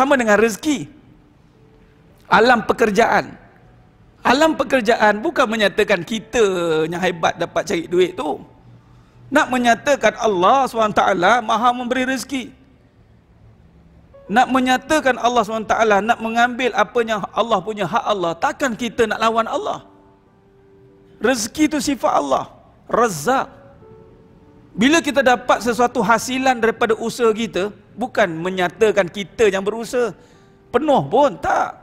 Sama dengan rezeki. Alam pekerjaan. Alam pekerjaan bukan menyatakan kita yang hebat dapat cari duit tu. Nak menyatakan Allah SWT maha memberi rezeki. Nak menyatakan Allah SWT nak mengambil apa yang Allah punya hak Allah. Takkan kita nak lawan Allah. Rezeki itu sifat Allah. Razak. Bila kita dapat sesuatu hasilan daripada usaha kita, bukan menyatakan kita yang berusaha. Penuh pun, tak.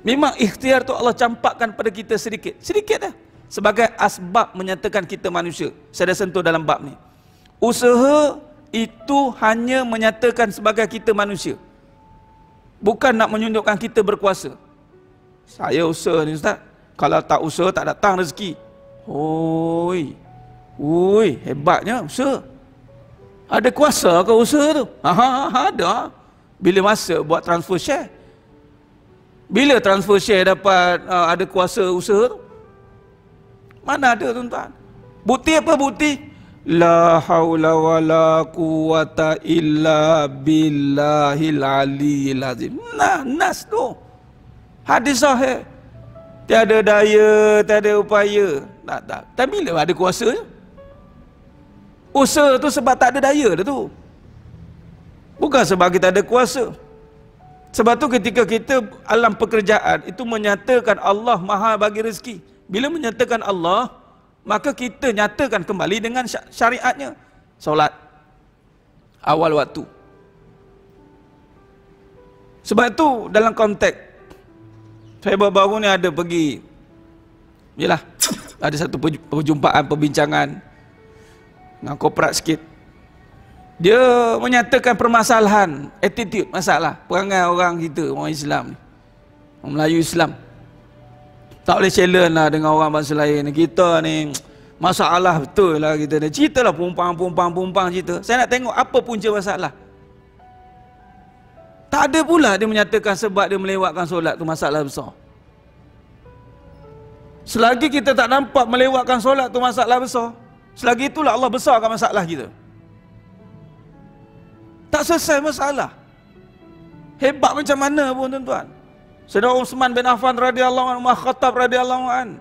Memang ikhtiar tu Allah campakkan pada kita sedikit. Sedikit dah. Sebagai asbab menyatakan kita manusia. Saya dah sentuh dalam bab ni. Usaha itu hanya menyatakan sebagai kita manusia. Bukan nak menunjukkan kita berkuasa. Saya usaha ni Ustaz. Kalau tak usaha tak datang rezeki. Oi. Oi, hebatnya usaha. Ada kuasa ke usaha tu? Ha, ha, ha ada. Bila masa buat transfer share. Bila transfer share dapat uh, ada kuasa usaha tu? Mana ada tuan-tuan? Bukti apa bukti? La haula wa la quwata illa billahil aliyil azim. Nah, nas tu. Hadis sahih. Tiada daya, tiada upaya. Tak, tak. Tapi bila ada kuasa? Usaha tu sebab tak ada daya dah tu. Bukan sebab kita ada kuasa. Sebab tu ketika kita alam pekerjaan itu menyatakan Allah maha bagi rezeki. Bila menyatakan Allah, maka kita nyatakan kembali dengan syariatnya. Solat. Awal waktu. Sebab itu dalam konteks saya baru-baru ni ada pergi Yalah ada satu perjumpaan perbincangan dengan korporat sikit. Dia menyatakan permasalahan attitude masalah perangai orang kita orang Islam ni. Orang Melayu Islam. Tak boleh challenge lah dengan orang bangsa lain. Kita ni masalah betul lah kita ni. Cerita lah pumpang-pumpang-pumpang cerita. Saya nak tengok apa punca masalah. Tak ada pula dia menyatakan sebab dia melewatkan solat tu masalah besar. Selagi kita tak nampak melewatkan solat tu masalah besar. Selagi itulah Allah besarkan masalah kita. Tak selesai masalah. Hebat macam mana pun tuan-tuan. Sayyidina Utsman bin Affan radhiyallahu anhu, Khattab radhiyallahu an.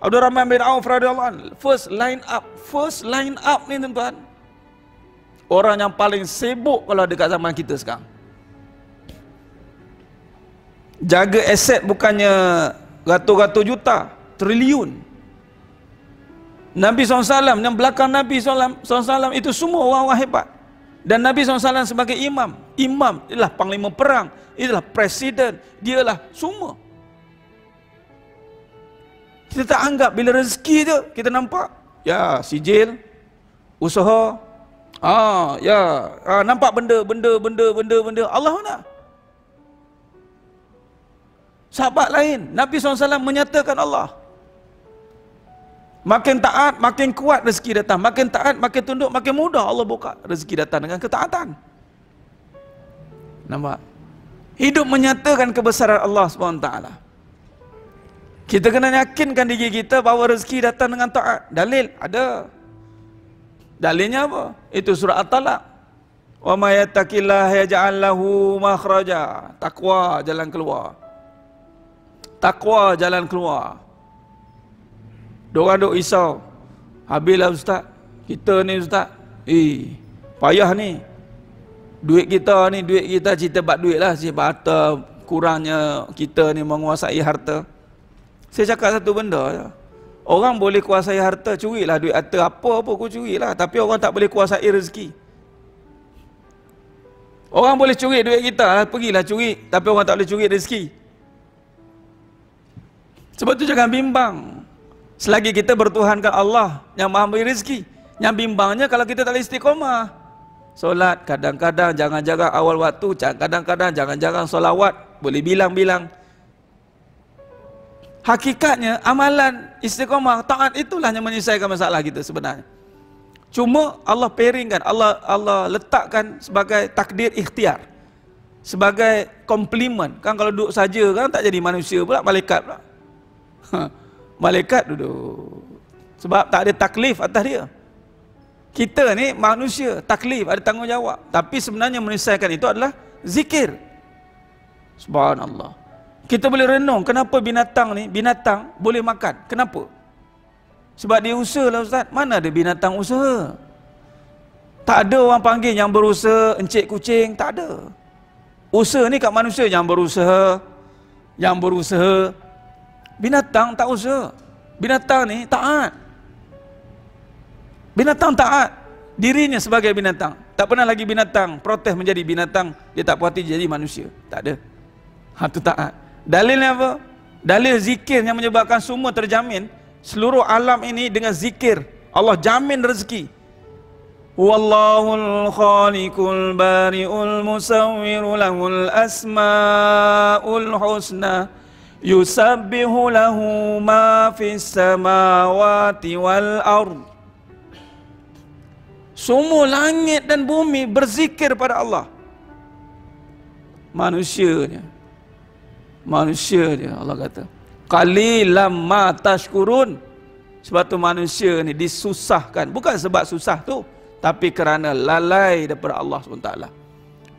Abdul Rahman bin Auf radhiyallahu an. First line up, first line up ni tuan-tuan. Orang yang paling sibuk kalau dekat zaman kita sekarang. Jaga aset bukannya ratus-ratus juta, triliun. Nabi SAW yang belakang Nabi SAW itu semua orang-orang hebat. Dan Nabi SAW sebagai imam. Imam ialah panglima perang. Ialah presiden. Dialah semua. Kita tak anggap bila rezeki tu kita nampak. Ya, sijil. Usaha. Ah, ya. Ah, nampak benda, benda, benda, benda, benda. Allah mana? Sahabat lain. Nabi SAW menyatakan Allah. Makin taat, makin kuat rezeki datang. Makin taat, makin tunduk, makin mudah Allah buka rezeki datang dengan ketaatan. Nampak? Hidup menyatakan kebesaran Allah SWT. Kita kena yakinkan diri kita bahawa rezeki datang dengan taat. Dalil ada. Dalilnya apa? Itu surah At-Talaq. Wa may yattaqillaha yaj'al lahu makhraja. Takwa jalan keluar. Takwa jalan keluar. Diorang duk risau. Habislah ustaz. Kita ni ustaz. Eh, payah ni. Duit kita ni, duit kita cerita bak duit lah. Sebab harta kurangnya kita ni menguasai harta. Saya cakap satu benda. Orang boleh kuasai harta, curilah duit harta apa apa kau curilah. Tapi orang tak boleh kuasai rezeki. Orang boleh curi duit kita, lah, pergilah curi. Tapi orang tak boleh curi rezeki. Sebab tu jangan bimbang. Selagi kita bertuhankan Allah yang maha memberi rezeki. Yang bimbangnya kalau kita tak istiqomah. Solat kadang-kadang jangan jaga awal waktu. Kadang-kadang jangan-jangan solawat. Boleh bilang-bilang. Hakikatnya amalan istiqomah taat itulah yang menyelesaikan masalah kita sebenarnya. Cuma Allah pairingkan, Allah Allah letakkan sebagai takdir ikhtiar. Sebagai komplimen. Kan kalau duduk saja kan tak jadi manusia pula, malaikat pula. Ha malaikat duduk. Sebab tak ada taklif atas dia. Kita ni manusia, taklif, ada tanggungjawab. Tapi sebenarnya menyelesaikan itu adalah Zikir. Subhanallah. Kita boleh renung kenapa binatang ni, binatang boleh makan. Kenapa? Sebab dia usaha lah Ustaz. Mana ada binatang usaha? Tak ada orang panggil yang berusaha encik kucing. Tak ada. Usaha ni kat manusia yang berusaha. Yang berusaha. Binatang tak usaha. Binatang ni taat. Binatang taat. Dirinya sebagai binatang. Tak pernah lagi binatang protes menjadi binatang. Dia tak puas hati jadi manusia. Tak ada. Ha tu taat. Dalilnya apa? Dalil zikir yang menyebabkan semua terjamin. Seluruh alam ini dengan zikir. Allah jamin rezeki. Wallahul khaliqul bari'ul musawwiru lahul asma'ul husna. Yusabbihu lahu ma fis samawati wal ard. Semua langit dan bumi berzikir pada Allah. Manusianya. Manusia dia Allah kata. Qalilam ma tashkurun. Sebab tu manusia ni disusahkan. Bukan sebab susah tu. Tapi kerana lalai daripada Allah SWT.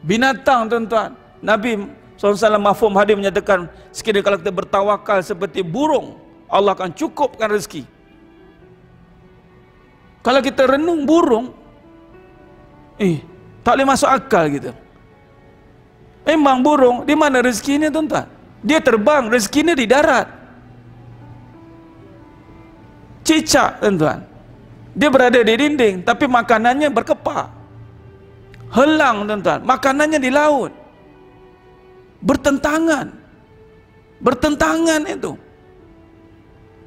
Binatang tuan-tuan. Nabi SAW Mahfum Hadir menyatakan. Sekiranya kalau kita bertawakal seperti burung. Allah akan cukupkan rezeki. Kalau kita renung burung. Eh, tak boleh masuk akal kita. Memang burung, di mana rezekinya tuan-tuan? Dia terbang, rezekinya di darat. Cicak tuan-tuan. Dia berada di dinding, tapi makanannya berkepak. Helang tuan-tuan, makanannya di laut. Bertentangan. Bertentangan itu.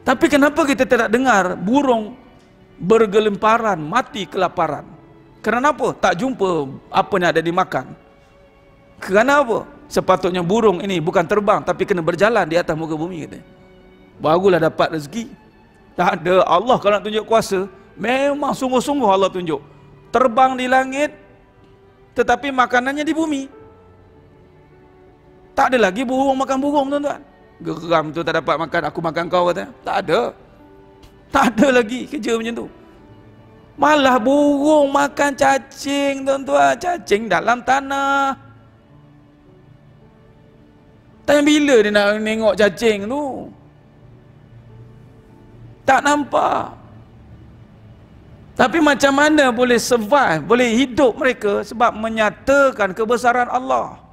Tapi kenapa kita tidak dengar burung bergelemparan, mati kelaparan? Kerana apa? Tak jumpa apa yang ada dimakan. Kerana apa? Sepatutnya burung ini bukan terbang tapi kena berjalan di atas muka bumi kata. Barulah dapat rezeki. Tak ada Allah kalau nak tunjuk kuasa, memang sungguh-sungguh Allah tunjuk. Terbang di langit tetapi makanannya di bumi. Tak ada lagi burung makan burung tuan-tuan. Geram tu tak dapat makan, aku makan kau kata. Tak ada. Tak ada lagi kerja macam tu. Malah burung makan cacing tuan-tuan. Cacing dalam tanah. Tanya bila dia nak tengok cacing tu. Tak nampak. Tapi macam mana boleh survive, boleh hidup mereka sebab menyatakan kebesaran Allah.